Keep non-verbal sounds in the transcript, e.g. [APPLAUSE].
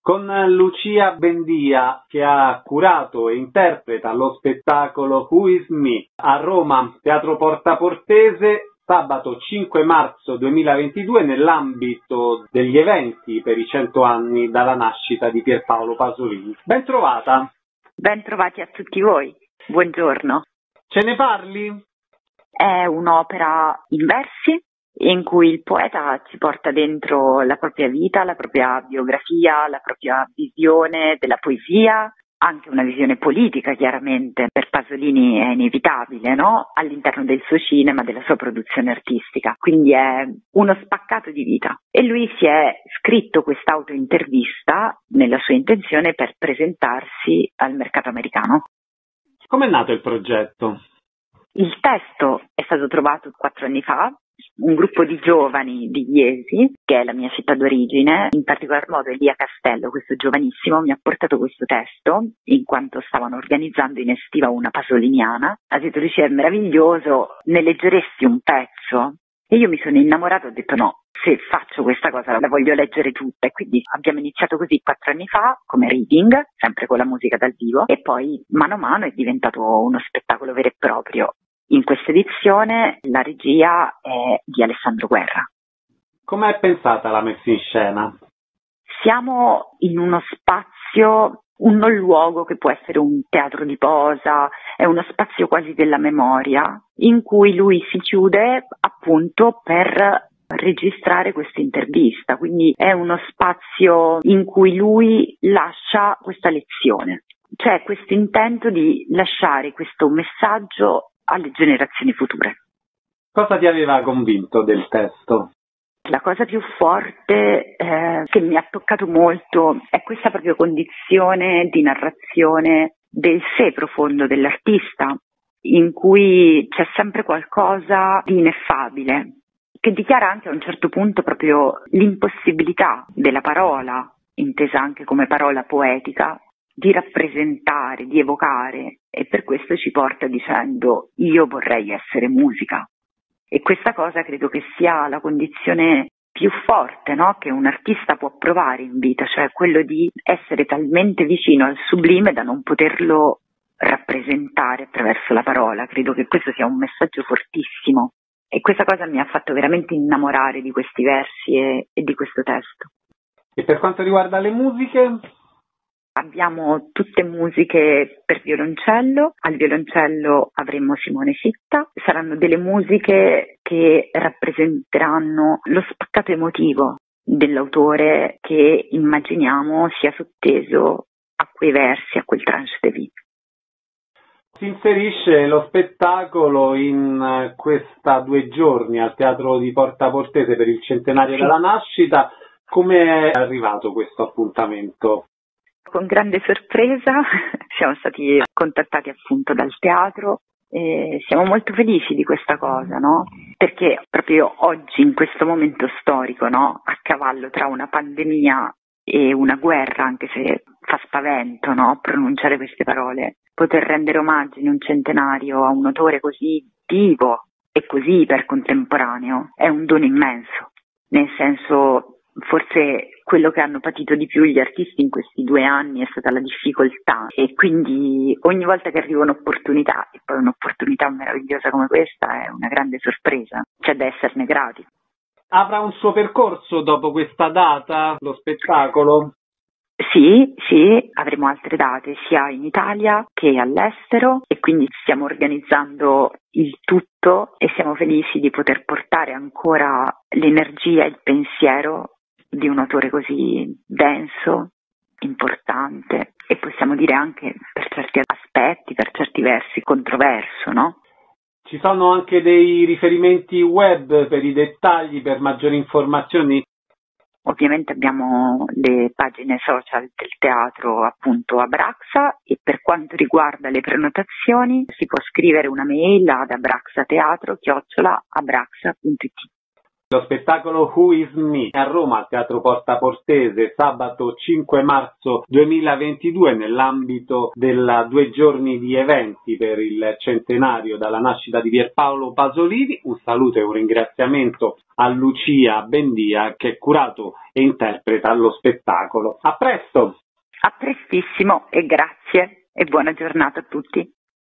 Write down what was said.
con Lucia Bendia che ha curato e interpreta lo spettacolo Who is Me a Roma, Teatro Porta Portese, sabato 5 marzo 2022 nell'ambito degli eventi per i 100 anni dalla nascita di Pierpaolo Pasolini. Ben trovata! Ben trovati a tutti voi, buongiorno. Ce ne parli? È un'opera in versi in cui il poeta ci porta dentro la propria vita, la propria biografia, la propria visione della poesia, anche una visione politica chiaramente, per Pasolini è inevitabile, no? all'interno del suo cinema, della sua produzione artistica, quindi è uno spaccato di vita. E lui si è scritto quest'autointervista nella sua intenzione per presentarsi al mercato americano. Com'è nato il progetto? Il testo è stato trovato quattro anni fa un gruppo di giovani di Iesi, che è la mia città d'origine, in particolar modo Elia Castello, questo giovanissimo, mi ha portato questo testo in quanto stavano organizzando in estiva una pasoliniana. Ha detto Lucia è meraviglioso, ne leggeresti un pezzo? E io mi sono innamorata ho detto no, se faccio questa cosa la voglio leggere tutta e quindi abbiamo iniziato così quattro anni fa come reading, sempre con la musica dal vivo e poi mano a mano è diventato uno spettacolo vero e proprio. In questa edizione la regia è di Alessandro Guerra. Com'è pensata la messa in scena? Siamo in uno spazio, un non luogo che può essere un teatro di posa, è uno spazio quasi della memoria, in cui lui si chiude appunto per registrare questa intervista, quindi è uno spazio in cui lui lascia questa lezione. C'è questo intento di lasciare questo messaggio alle generazioni future. Cosa ti aveva convinto del testo? La cosa più forte eh, che mi ha toccato molto è questa proprio condizione di narrazione del sé profondo dell'artista, in cui c'è sempre qualcosa di ineffabile, che dichiara anche a un certo punto proprio l'impossibilità della parola, intesa anche come parola poetica, di rappresentare, di evocare e per questo ci porta dicendo io vorrei essere musica. E questa cosa credo che sia la condizione più forte no? che un artista può provare in vita, cioè quello di essere talmente vicino al sublime da non poterlo rappresentare attraverso la parola. Credo che questo sia un messaggio fortissimo e questa cosa mi ha fatto veramente innamorare di questi versi e, e di questo testo. E per quanto riguarda le musiche, Abbiamo tutte musiche per violoncello, al violoncello avremo Simone Sitta, saranno delle musiche che rappresenteranno lo spaccato emotivo dell'autore che immaginiamo sia sotteso a quei versi, a quel tranche de vie. Si inserisce lo spettacolo in questa due giorni al Teatro di Porta Portese per il centenario sì. della nascita. Come è arrivato questo appuntamento? Con grande sorpresa [LAUGHS] siamo stati contattati appunto dal teatro e siamo molto felici di questa cosa, no? Perché proprio oggi, in questo momento storico, no? A cavallo tra una pandemia e una guerra, anche se fa spavento, no? Pronunciare queste parole, poter rendere omaggio in un centenario a un autore così vivo e così ipercontemporaneo è un dono immenso. Nel senso, forse quello che hanno patito di più gli artisti in questi due anni è stata la difficoltà e quindi ogni volta che arriva un'opportunità e poi un'opportunità meravigliosa come questa è una grande sorpresa, c'è da esserne grati. Avrà un suo percorso dopo questa data, lo spettacolo? Sì, sì, avremo altre date sia in Italia che all'estero e quindi stiamo organizzando il tutto e siamo felici di poter portare ancora l'energia e il pensiero di un autore così denso, importante e possiamo dire anche per certi aspetti, per certi versi controverso, no? Ci sono anche dei riferimenti web per i dettagli, per maggiori informazioni? Ovviamente abbiamo le pagine social del teatro appunto Abraxa e per quanto riguarda le prenotazioni si può scrivere una mail ad abraxateatro-abraxa.it. Lo spettacolo Who is Me a Roma al Teatro Porta Portese sabato 5 marzo 2022 nell'ambito della due giorni di eventi per il centenario dalla nascita di Pierpaolo Pasolini. Un saluto e un ringraziamento a Lucia Bendia che è curato e interpreta lo spettacolo. A presto! A prestissimo e grazie e buona giornata a tutti.